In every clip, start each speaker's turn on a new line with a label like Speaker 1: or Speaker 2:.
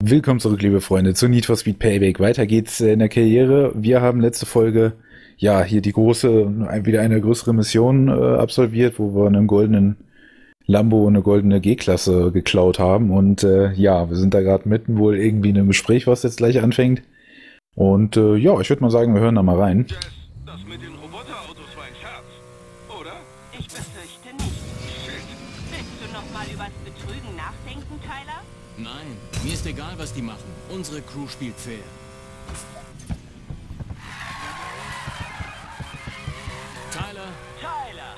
Speaker 1: Willkommen zurück, liebe Freunde, zu Need for Speed Payback. Weiter geht's in der Karriere. Wir haben letzte Folge, ja, hier die große, wieder eine größere Mission äh, absolviert, wo wir einen goldenen Lambo und eine goldene G-Klasse geklaut haben. Und äh, ja, wir sind da gerade mitten wohl irgendwie in einem Gespräch, was jetzt gleich anfängt. Und äh, ja, ich würde mal sagen, wir hören da mal rein.
Speaker 2: Jess, das mit den
Speaker 3: egal, was die machen. Unsere Crew spielt fair. Tyler,
Speaker 4: Tyler!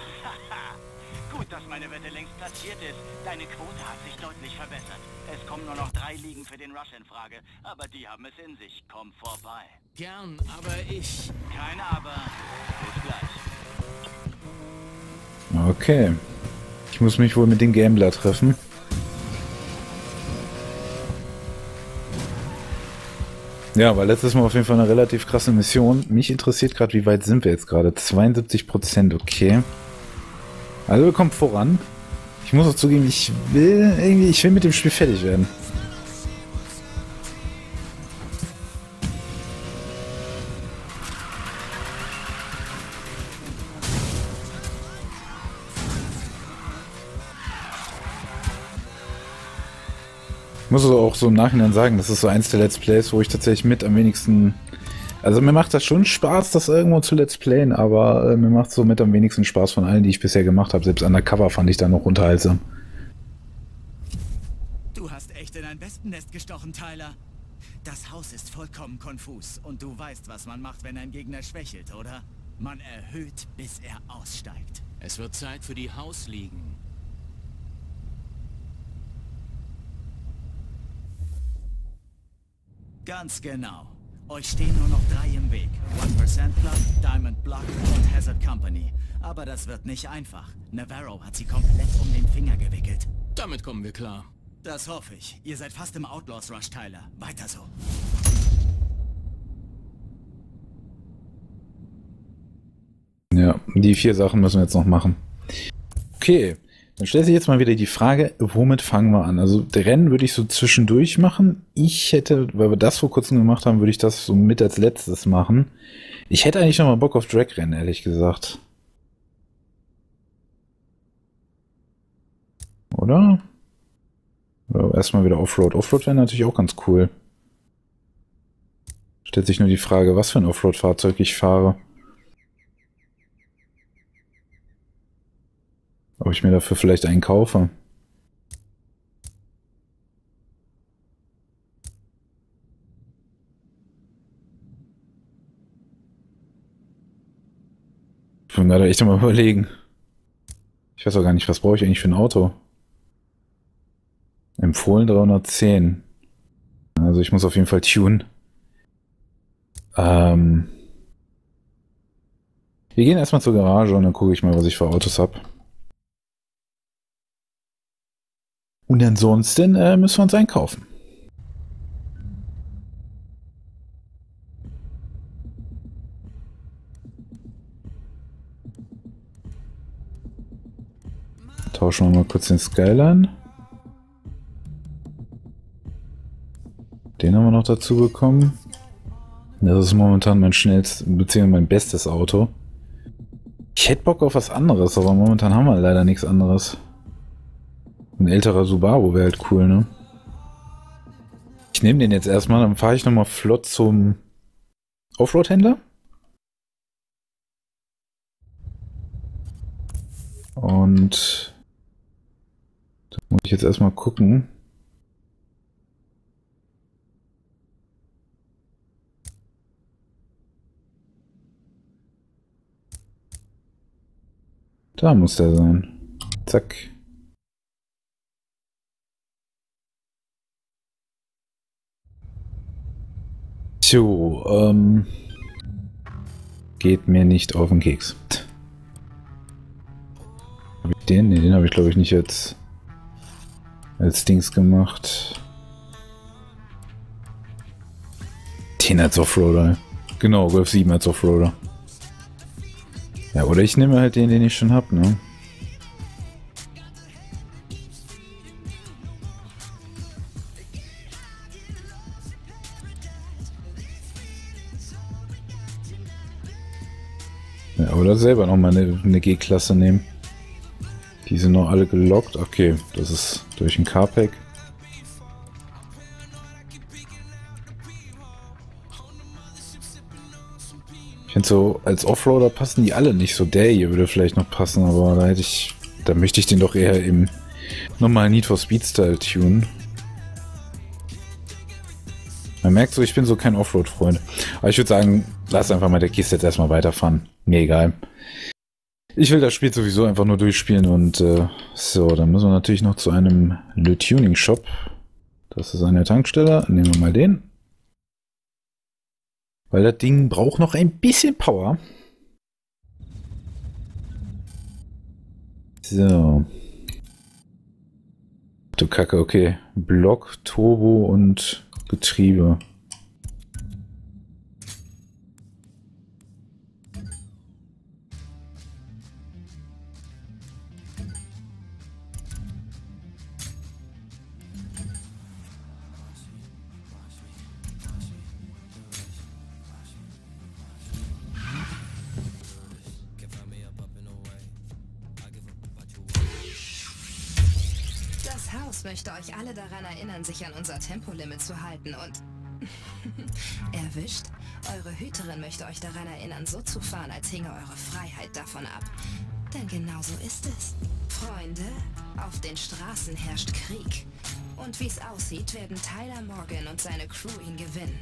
Speaker 4: Gut, dass meine Wette längst platziert ist. Deine Quote hat sich deutlich verbessert. Es kommen nur noch drei Ligen für den Rush in Frage. Aber die haben es in sich. Komm vorbei.
Speaker 3: gern, aber ich...
Speaker 4: Keine Aber. Bis gleich.
Speaker 1: Okay. Ich muss mich wohl mit dem Gambler treffen. Ja, war letztes Mal auf jeden Fall eine relativ krasse Mission. Mich interessiert gerade, wie weit sind wir jetzt gerade? 72%, okay. Also wir kommen voran. Ich muss auch zugeben, ich will irgendwie, ich will mit dem Spiel fertig werden. Ich muss also auch so im Nachhinein sagen, das ist so eins der Let's Plays, wo ich tatsächlich mit am wenigsten. Also mir macht das schon Spaß, das irgendwo zu Let's Playen, aber äh, mir macht so mit am wenigsten Spaß von allen, die ich bisher gemacht habe. Selbst Undercover fand ich da noch unterhaltsam.
Speaker 5: Du hast echt in ein Wespennest gestochen, Tyler. Das Haus ist vollkommen konfus und du weißt, was man macht, wenn ein Gegner schwächelt, oder? Man erhöht, bis er aussteigt.
Speaker 3: Es wird Zeit für die Hausliegen.
Speaker 5: Ganz genau. Euch stehen nur noch drei im Weg. 1% Block, Diamond Block und Hazard Company. Aber das wird nicht einfach. Navarro hat sie komplett um den Finger gewickelt.
Speaker 3: Damit kommen wir klar.
Speaker 5: Das hoffe ich. Ihr seid fast im Outlaws Rush, Tyler. Weiter so.
Speaker 1: Ja, die vier Sachen müssen wir jetzt noch machen. Okay, dann stellt sich jetzt mal wieder die Frage, womit fangen wir an? Also Rennen würde ich so zwischendurch machen. Ich hätte, weil wir das vor kurzem gemacht haben, würde ich das so mit als letztes machen. Ich hätte eigentlich noch mal Bock auf Drag-Rennen, ehrlich gesagt. Oder? Oder erstmal wieder Offroad. Offroad wäre natürlich auch ganz cool. Stellt sich nur die Frage, was für ein Offroad-Fahrzeug ich fahre. Ob ich mir dafür vielleicht einen kaufe. Ich bin gerade echt mal überlegen. Ich weiß auch gar nicht, was brauche ich eigentlich für ein Auto? Empfohlen 310. Also ich muss auf jeden Fall tunen. Ähm wir gehen erstmal zur Garage und dann gucke ich mal, was ich für Autos habe. Und ansonsten äh, müssen wir uns einkaufen. Tauschen wir mal kurz den Skyline. Den haben wir noch dazu bekommen. Das ist momentan mein schnellstes, beziehungsweise mein bestes Auto. Ich hätte Bock auf was anderes, aber momentan haben wir leider nichts anderes. Ein älterer Subaru wäre halt cool, ne? Ich nehme den jetzt erstmal, dann fahre ich nochmal flott zum Offroad-Händler. Und da muss ich jetzt erstmal gucken. Da muss der sein. Zack. So, ähm, geht mir nicht auf den Keks. Habe ich den? Ne, den habe ich glaube ich nicht jetzt als Dings gemacht. Den als Offroader. Genau, Golf 7 als Offroader. Ja, oder ich nehme halt den, den ich schon hab, ne? Oder selber nochmal eine, eine G-Klasse nehmen. Die sind noch alle gelockt. Okay, das ist durch ein Carpack. Ich finde so, als Offroader passen die alle nicht so. Der hier würde vielleicht noch passen, aber da hätte ich, da möchte ich den doch eher im normalen Need for Speed Style tunen. Man merkt so, ich bin so kein Offroad-Freund. Aber ich würde sagen, lass einfach mal der Kiste jetzt erstmal weiterfahren. Mir egal. Ich will das Spiel sowieso einfach nur durchspielen und äh, so, dann müssen wir natürlich noch zu einem Le Tuning Shop. Das ist eine Tankstelle. Nehmen wir mal den. Weil das Ding braucht noch ein bisschen Power. So. Du Kacke, okay. Block, Turbo und Getriebe.
Speaker 6: Möchte euch alle daran erinnern, sich an unser Tempolimit zu halten und... Erwischt? Eure Hüterin möchte euch daran erinnern, so zu fahren, als hinge eure Freiheit davon ab. Denn genau so ist es. Freunde, auf den Straßen herrscht Krieg. Und wie es aussieht, werden Tyler Morgan und seine Crew ihn gewinnen.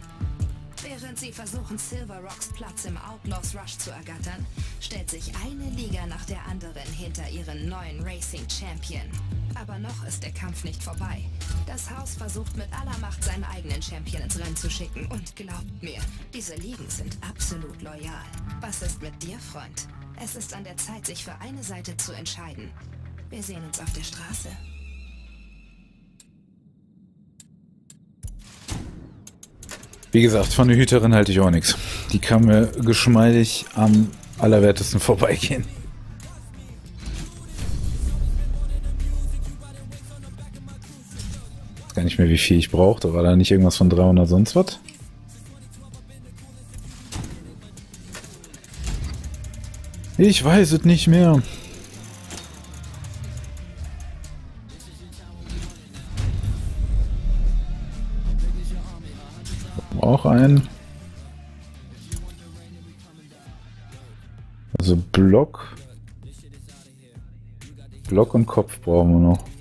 Speaker 6: Während sie versuchen, Silver Rocks Platz im Outlaws Rush zu ergattern, stellt sich eine Liga nach der anderen hinter ihren neuen Racing Champion. Aber noch ist der Kampf nicht vorbei. Das Haus versucht mit aller Macht seinen eigenen Champion ins Rennen zu schicken. Und glaubt mir, diese Ligen sind absolut loyal. Was ist mit dir, Freund? Es ist an der Zeit, sich für eine Seite zu entscheiden. Wir sehen uns auf der Straße.
Speaker 1: Wie gesagt, von der Hüterin halte ich auch nichts. Die kann mir geschmeidig am allerwertesten vorbeigehen. Nicht mehr, wie viel ich brauchte. War da nicht irgendwas von 300 sonst was? Ich weiß es nicht mehr. Auch ein. Also Block. Block und Kopf brauchen wir noch.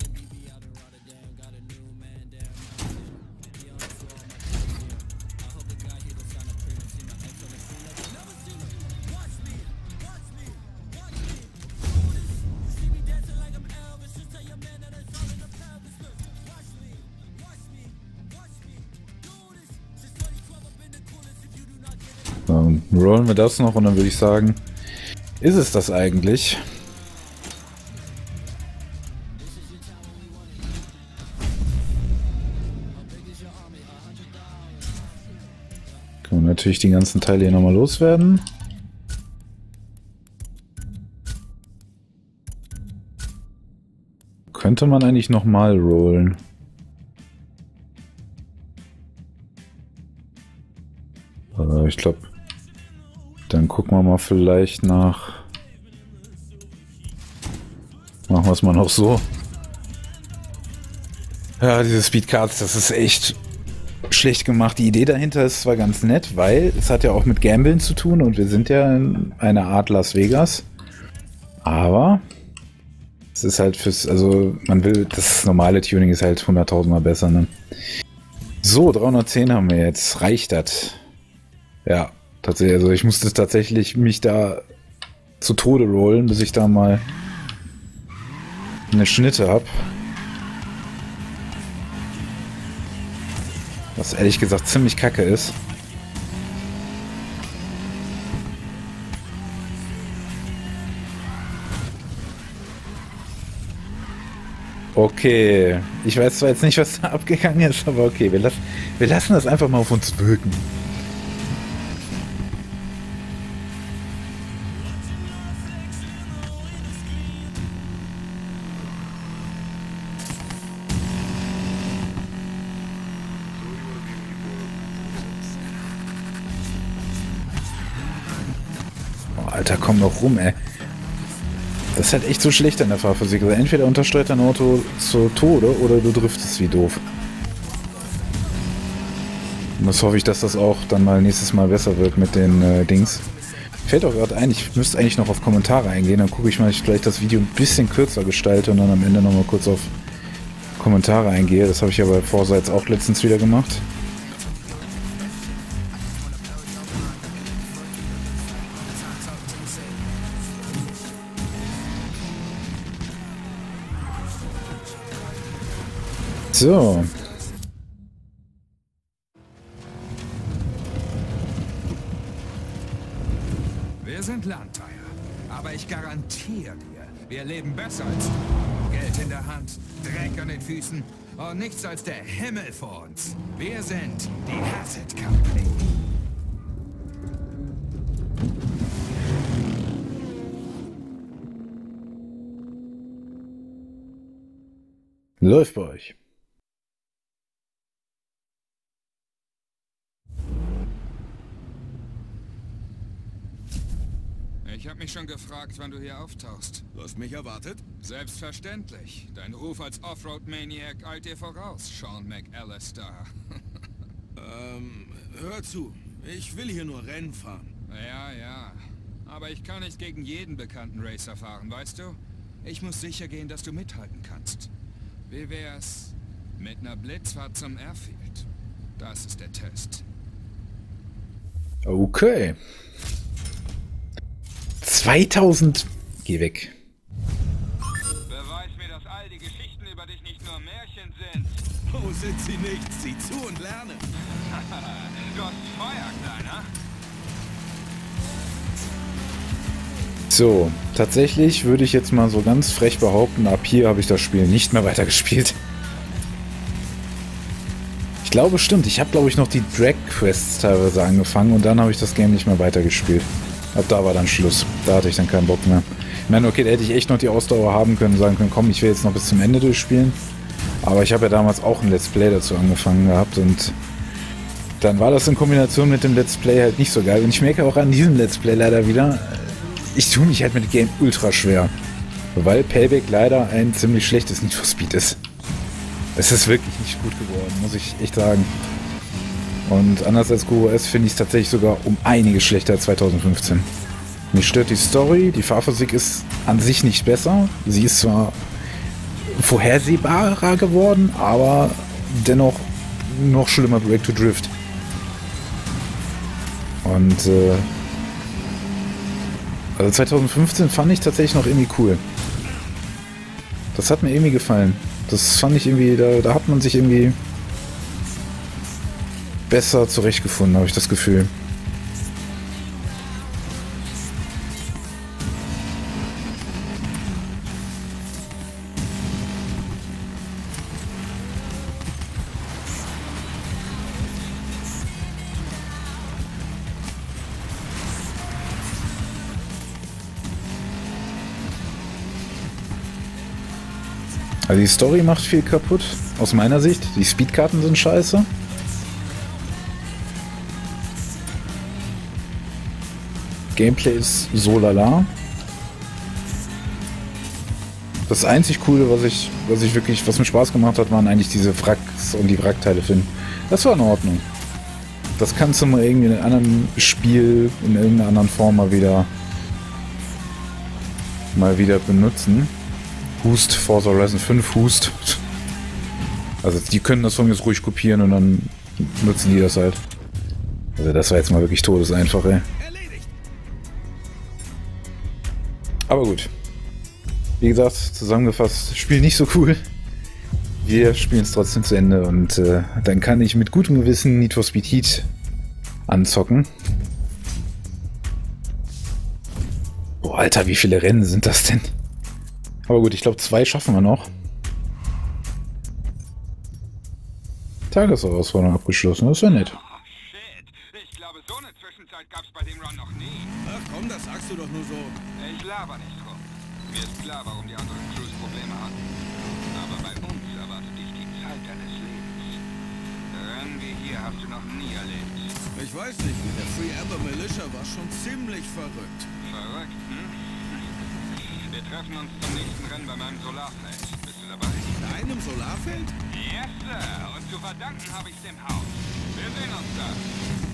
Speaker 1: Rollen wir das noch und dann würde ich sagen, ist es das eigentlich? Können wir natürlich die ganzen Teile hier nochmal loswerden. Könnte man eigentlich nochmal rollen. Äh, ich glaube, gucken wir mal vielleicht nach. Machen wir es mal noch so. Ja, diese Speedcards, das ist echt schlecht gemacht. Die Idee dahinter ist zwar ganz nett, weil es hat ja auch mit Gambeln zu tun und wir sind ja in einer Art Las Vegas. Aber es ist halt fürs, also man will, das normale Tuning ist halt 100.000 Mal besser, ne? So, 310 haben wir jetzt. Reicht das? Ja, tatsächlich. Also ich musste tatsächlich mich da zu Tode rollen, bis ich da mal eine Schnitte habe. Was ehrlich gesagt ziemlich kacke ist. Okay, ich weiß zwar jetzt nicht, was da abgegangen ist, aber okay, wir, lass, wir lassen das einfach mal auf uns wirken. Alter, komm doch rum, ey. Das ist halt echt so schlecht an der Fahrphysik. Also entweder untersteuert dein Auto zu Tode oder du driftest wie doof. Und das hoffe ich, dass das auch dann mal nächstes Mal besser wird mit den äh, Dings. Fällt auch gerade ein, ich müsste eigentlich noch auf Kommentare eingehen. Dann gucke ich mal, ich vielleicht das Video ein bisschen kürzer gestalte und dann am Ende nochmal kurz auf Kommentare eingehe. Das habe ich ja bei jetzt auch letztens wieder gemacht. So.
Speaker 7: Wir sind Landteiler. Aber ich garantiere dir, wir leben besser als du. Geld in der Hand, Dreck an den Füßen und nichts als der Himmel vor uns. Wir sind die Hazard Company.
Speaker 1: Läuft bei euch.
Speaker 7: Ich habe mich schon gefragt, wann du hier auftauchst.
Speaker 8: Du hast mich erwartet?
Speaker 7: Selbstverständlich. Dein Ruf als Offroad-Maniac eilt dir voraus, Sean McAllister.
Speaker 8: Ähm, hör zu. Ich will hier nur Rennen fahren.
Speaker 7: ja, ja. Aber ich kann nicht gegen jeden bekannten Racer fahren, weißt du? Ich muss sicher gehen, dass du mithalten kannst. Wie wär's mit einer Blitzfahrt zum Airfield? Das ist der Test.
Speaker 1: Okay. 2000. Geh weg.
Speaker 2: Beweis mir, dass all die Geschichten über dich nicht nur Märchen sind.
Speaker 8: Oh, sind sie nicht. Sieh zu und lerne.
Speaker 2: Du hast Feuer, Kleiner.
Speaker 1: So, tatsächlich würde ich jetzt mal so ganz frech behaupten, ab hier habe ich das Spiel nicht mehr weitergespielt. Ich glaube, stimmt. Ich habe, glaube ich, noch die Drag Quests teilweise angefangen und dann habe ich das Game nicht mehr weitergespielt. Ab da war dann Schluss. Da hatte ich dann keinen Bock mehr. Ich meine, okay, da hätte ich echt noch die Ausdauer haben können, sagen können, komm, ich will jetzt noch bis zum Ende durchspielen. Aber ich habe ja damals auch ein Let's Play dazu angefangen gehabt und dann war das in Kombination mit dem Let's Play halt nicht so geil. Und ich merke auch an diesem Let's Play leider wieder, ich tue mich halt mit dem Game ultra schwer. Weil Payback leider ein ziemlich schlechtes Need for Speed ist. Es ist wirklich nicht gut geworden, muss ich echt sagen. Und anders als QoS finde ich es tatsächlich sogar um einiges schlechter als 2015. Mich stört die Story, die Fahrphysik ist an sich nicht besser. Sie ist zwar vorhersehbarer geworden, aber dennoch noch schlimmer Break to Drift. Und äh, also 2015 fand ich tatsächlich noch irgendwie cool. Das hat mir irgendwie gefallen. Das fand ich irgendwie, da, da hat man sich irgendwie besser zurechtgefunden, habe ich das Gefühl. Also die Story macht viel kaputt, aus meiner Sicht. Die Speedkarten sind scheiße. Gameplay ist so lala. Das einzig Coole, was ich, was ich wirklich, was mir Spaß gemacht hat, waren eigentlich diese Wracks und die Wrackteile finden. Das war in Ordnung. Das kannst du mal irgendwie in einem anderen Spiel, in irgendeiner anderen Form mal wieder mal wieder benutzen. Hust, Forza Horizon 5, Hust. Also die können das von mir jetzt ruhig kopieren und dann nutzen die das halt. Also das war jetzt mal wirklich todeseinfach, ey. Aber gut. Wie gesagt, zusammengefasst, Spiel nicht so cool. Wir spielen es trotzdem zu Ende und äh, dann kann ich mit gutem Gewissen Need for Speed Heat anzocken. Boah, Alter, wie viele Rennen sind das denn? Aber gut, ich glaube, zwei schaffen wir noch. Tagesherausforderung abgeschlossen, das ist ja nett.
Speaker 2: Oh, shit. Ich glaube, so eine Zwischenzeit gab's bei dem Run noch nie.
Speaker 8: Ach komm, das sagst du doch nur so.
Speaker 2: Ich laber nicht rum. Mir ist klar, warum die anderen Crews Probleme hatten. Aber bei uns erwartet dich die Zeit deines Lebens. Rennen wie hier hast du noch nie erlebt.
Speaker 8: Ich weiß nicht, der Free Amber Militia war schon ziemlich verrückt.
Speaker 2: Verrückt, hm? Wir treffen uns zum nächsten Rennen bei meinem Solarfeld. Bist du dabei?
Speaker 8: Deinem Solarfeld?
Speaker 2: Yes, Sir. Und zu verdanken habe ich's dem Haus. Wir sehen uns da.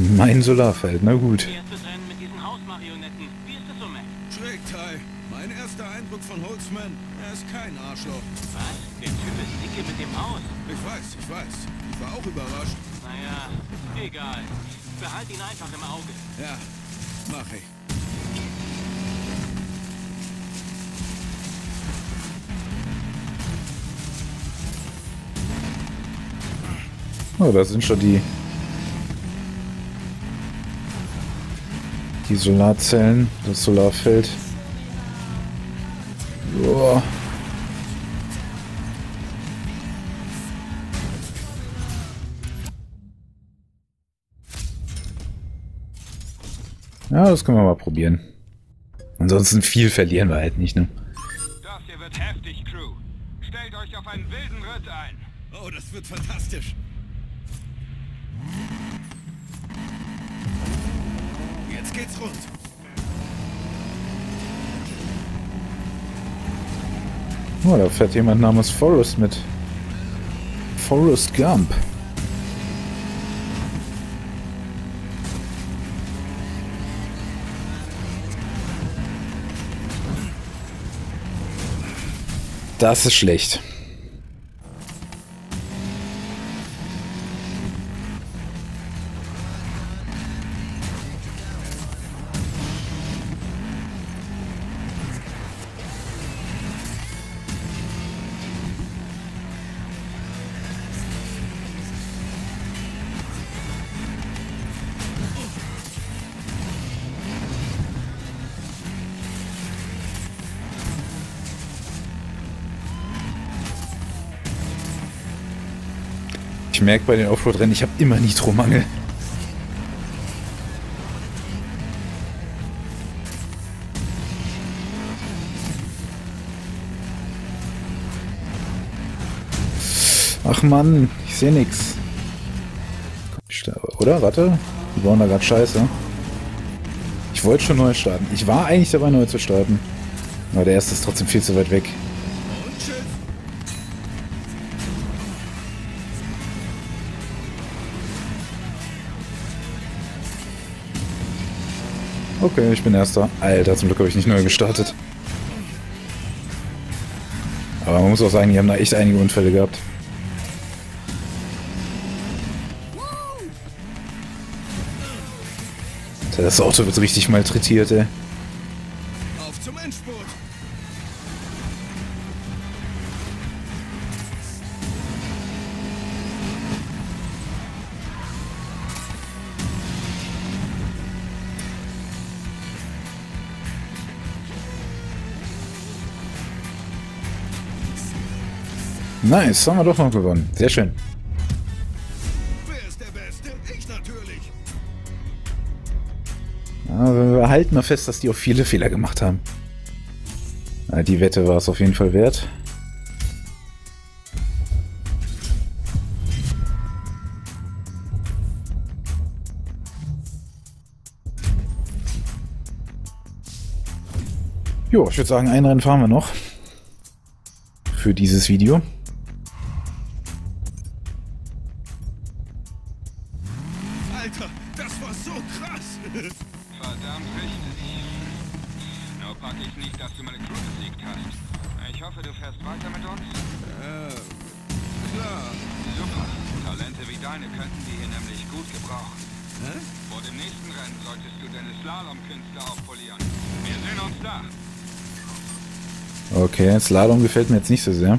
Speaker 1: Mein Solarfeld, na gut.
Speaker 5: Erstes Rennen mit diesen Hausmarionetten. Wie ist es so, Mac?
Speaker 8: Schräg, Ty. Mein erster Eindruck von Holzman, er ist kein Arschloch.
Speaker 5: Was? Der Typ ist dicke mit dem Haus.
Speaker 8: Ich weiß, ich weiß. Ich war auch überrascht.
Speaker 5: Naja, egal. Behalt ihn einfach im Auge.
Speaker 8: Ja, mach ich.
Speaker 1: Oh, da sind schon die, die Solarzellen, das Solarfeld. Joa. Ja, das können wir mal probieren. Ansonsten viel verlieren wir halt nicht, ne?
Speaker 2: Das hier wird heftig, Crew. Stellt euch auf einen wilden Ritt ein.
Speaker 8: Oh, das wird fantastisch. Jetzt geht's rund.
Speaker 1: Oh, da fährt jemand namens Forrest mit. Forrest Gump. Das ist schlecht. Ich merke bei den Offroad-Rennen, ich habe immer Nitromangel. Ach Mann, ich sehe nix. Oder? Warte. Die bauen da gerade Scheiße. Ich wollte schon neu starten. Ich war eigentlich dabei, neu zu starten. Aber der erste ist trotzdem viel zu weit weg. Okay, ich bin erster. Alter, zum Glück habe ich nicht neu gestartet. Aber man muss auch sagen, die haben da echt einige Unfälle gehabt. Das Auto wird richtig malträtiert, ey. Nice, haben wir doch noch gewonnen. Sehr schön.
Speaker 8: Wer ist der Beste? Ich natürlich.
Speaker 1: Aber wir halten mal fest, dass die auch viele Fehler gemacht haben. Die Wette war es auf jeden Fall wert. Jo, ich würde sagen, ein Rennen fahren wir noch. Für dieses Video.
Speaker 2: Gut gebrauchen.
Speaker 8: Hä?
Speaker 2: Vor dem nächsten Rennen solltest du deine Slalomkünste aufpolieren. Wir sehen uns da.
Speaker 1: Okay, Slalom gefällt mir jetzt nicht so sehr.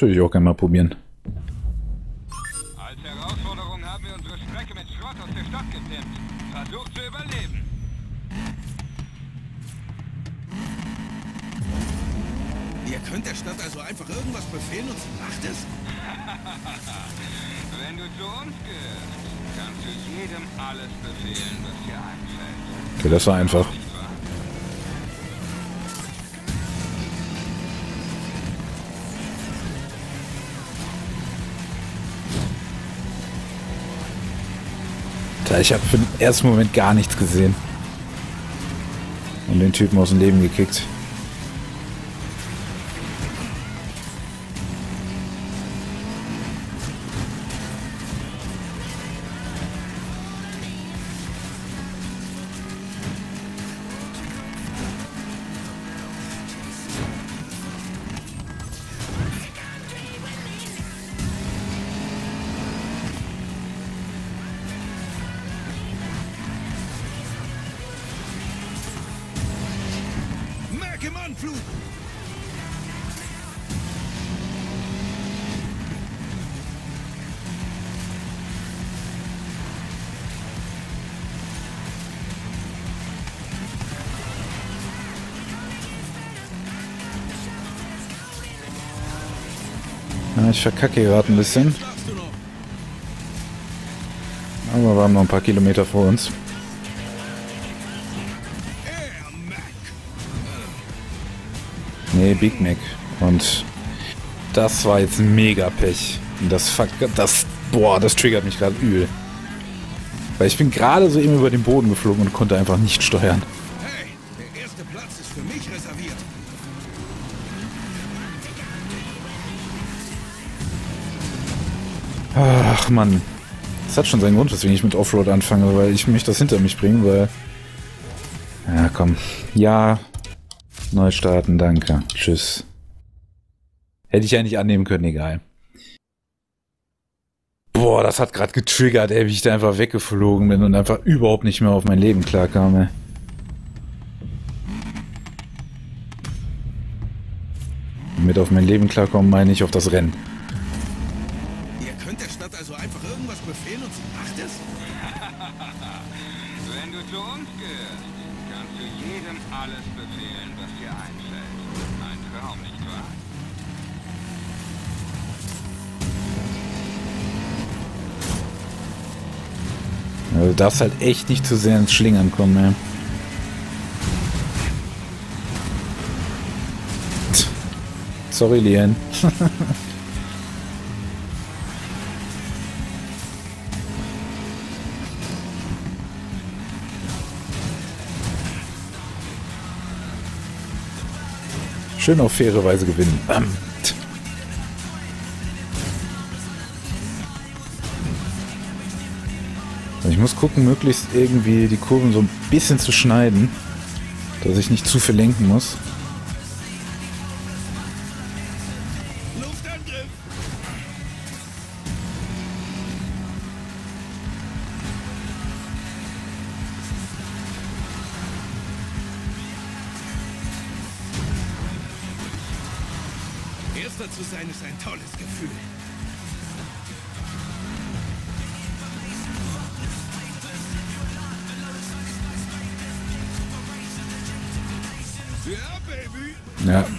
Speaker 1: Das würde ich auch gerne mal probieren.
Speaker 2: Als Herausforderung haben wir unsere Strecke mit Schrott aus der Stadt gedämmt. Versucht zu überleben.
Speaker 8: Ihr könnt der Stadt also einfach irgendwas befehlen und sie macht es?
Speaker 2: Wenn du zu uns gehörst, kannst du jedem alles befehlen, was dir einfällt.
Speaker 1: Okay, das war einfach. Ich habe für den ersten Moment gar nichts gesehen. Und den Typen aus dem Leben gekickt. Ich verkacke gerade ein bisschen. Aber wir haben noch ein paar Kilometer vor uns. Nee, Big Mac. Und das war jetzt mega Pech. Das fuck, das, boah, das triggert mich gerade übel. Weil ich bin gerade so eben über den Boden geflogen und konnte einfach nicht steuern. Mann. Das hat schon seinen Grund, weswegen ich mit Offroad anfange, weil ich möchte das hinter mich bringen, weil... Ja, komm. Ja. Neu starten, danke. Tschüss. Hätte ich ja nicht annehmen können, egal. Boah, das hat gerade getriggert, ey, wie ich da einfach weggeflogen bin und einfach überhaupt nicht mehr auf mein Leben klarkam, ey. Mit auf mein Leben klarkommen meine ich auf das Rennen.
Speaker 2: Du
Speaker 1: darfst halt echt nicht zu sehr ins Schlingern kommen, ey. Sorry, Lien. Schön auf faire Weise gewinnen. Muss gucken, möglichst irgendwie die Kurven so ein bisschen zu schneiden, dass ich nicht zu viel lenken muss.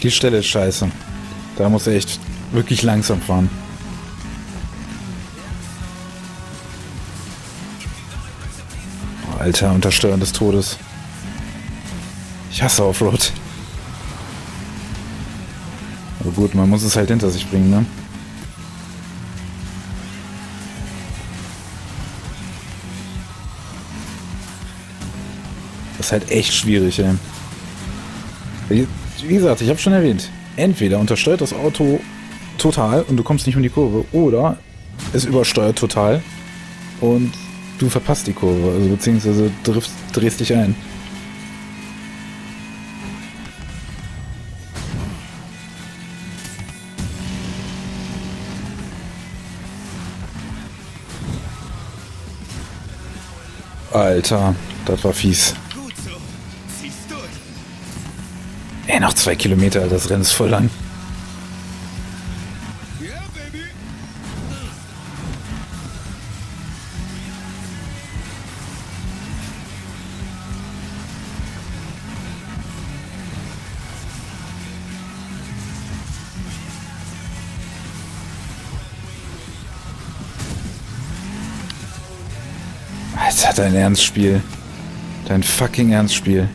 Speaker 1: Die Stelle ist scheiße. Da muss er echt wirklich langsam fahren. Alter, Untersteuern des Todes. Ich hasse Offroad. Aber gut, man muss es halt hinter sich bringen, ne? Das ist halt echt schwierig, ey. Wie gesagt, ich habe schon erwähnt, entweder untersteuert das Auto total und du kommst nicht um die Kurve oder es übersteuert total und du verpasst die Kurve, also beziehungsweise drehst, drehst dich ein. Alter, das war fies. zwei Kilometer, das Rennen ist voll lang. Alter, dein Ernstspiel. Dein fucking Ernstspiel.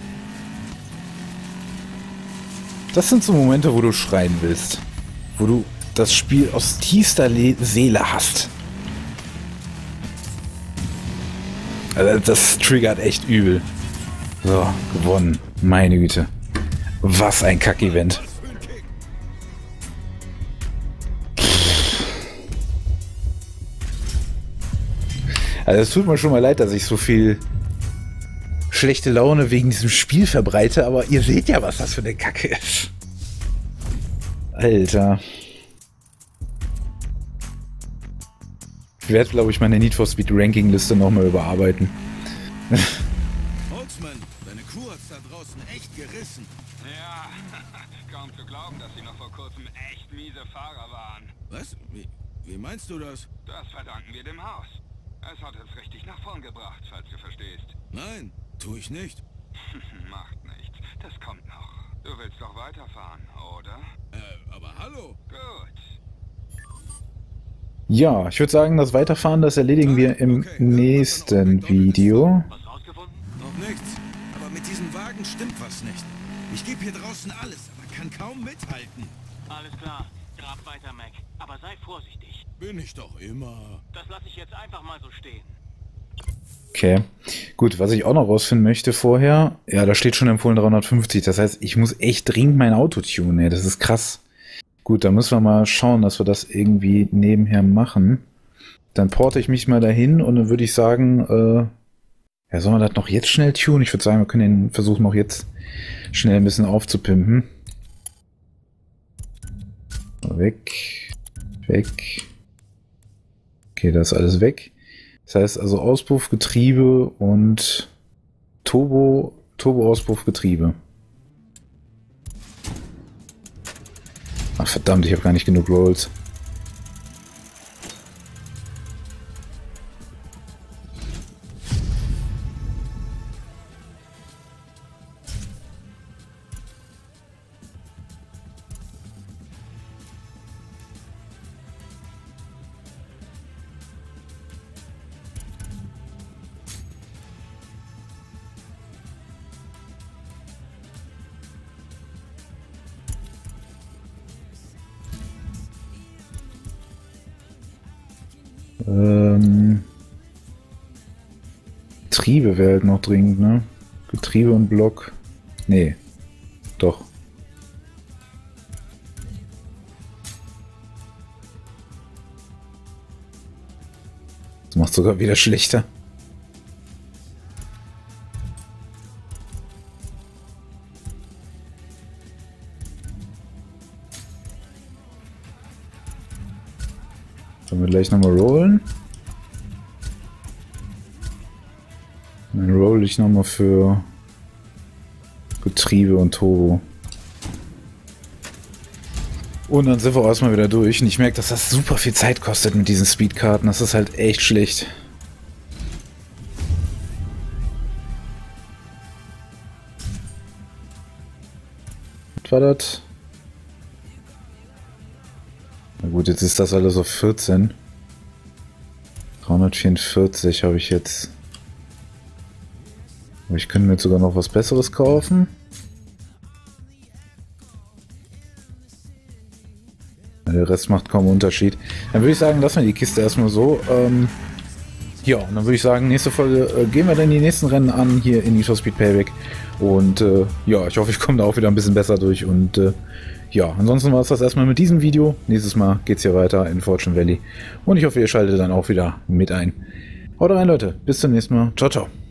Speaker 1: Das sind so Momente, wo du schreien willst. Wo du das Spiel aus tiefster Le Seele hast. Also das triggert echt übel. So, gewonnen. Meine Güte. Was ein Kack-Event. Also es tut mir schon mal leid, dass ich so viel schlechte Laune wegen diesem Spiel verbreite, aber ihr seht ja, was das für eine Kacke ist. Alter. Ich werde, glaube ich, meine Need for Speed Ranking Liste nochmal überarbeiten.
Speaker 8: Holzmann, deine Crew hat's da draußen echt gerissen.
Speaker 2: Ja, kaum zu glauben, dass sie noch vor kurzem echt miese Fahrer waren.
Speaker 8: Was? Wie, wie meinst du das?
Speaker 2: Das verdanken wir dem Haus. Es hat uns richtig nach vorn gebracht, falls du verstehst.
Speaker 8: Nein, tu ich nicht.
Speaker 2: Macht nichts. Das kommt noch. Du willst doch weiterfahren, oder?
Speaker 8: Äh, aber hallo.
Speaker 2: Gut.
Speaker 1: Ja, ich würde sagen, das Weiterfahren, das erledigen wir im nächsten Video.
Speaker 4: Was rausgefunden?
Speaker 8: Noch nichts. Aber mit diesem Wagen stimmt was nicht. Ich gebe hier draußen alles, aber kann kaum mithalten.
Speaker 4: Alles klar. Grab weiter, Mac. Aber sei vorsichtig.
Speaker 8: Bin ich doch immer.
Speaker 4: Das lasse ich jetzt einfach mal so stehen.
Speaker 1: Okay. Gut, was ich auch noch rausfinden möchte vorher, ja, da steht schon empfohlen 350. Das heißt, ich muss echt dringend mein Auto tunen, ey. Das ist krass. Gut, dann müssen wir mal schauen, dass wir das irgendwie nebenher machen. Dann porte ich mich mal dahin und dann würde ich sagen, äh, ja, sollen wir das noch jetzt schnell tunen? Ich würde sagen, wir können den Versuch noch jetzt schnell ein bisschen aufzupimpen. Weg. Weg. Okay, das ist alles weg. Das heißt also Auspuff, Getriebe und Turbo, Turbo-Auspuff, Getriebe. Ach verdammt, ich habe gar nicht genug Rolls. Ähm, Getriebe wäre halt noch dringend, ne? Getriebe und Block. Nee. Doch. Das macht sogar wieder schlechter. Gleich nochmal rollen? Dann roll ich nochmal für Getriebe und Turbo. Und dann sind wir auch erstmal wieder durch. Und ich merke, dass das super viel Zeit kostet mit diesen Speedkarten. Das ist halt echt schlecht. Was war das? Na gut, jetzt ist das alles auf 14. 344 habe ich jetzt. Aber ich könnte mir jetzt sogar noch was Besseres kaufen. Der Rest macht kaum Unterschied. Dann würde ich sagen, lassen wir die Kiste erstmal so. Ähm, ja, und dann würde ich sagen, nächste Folge äh, gehen wir dann die nächsten Rennen an hier in Need for Speed Payback. Und äh, ja, ich hoffe, ich komme da auch wieder ein bisschen besser durch. Und äh, ja, ansonsten war es das erstmal mit diesem Video. Nächstes Mal geht es hier weiter in Fortune Valley. Und ich hoffe, ihr schaltet dann auch wieder mit ein. Haut rein, Leute. Bis zum nächsten Mal. Ciao, ciao.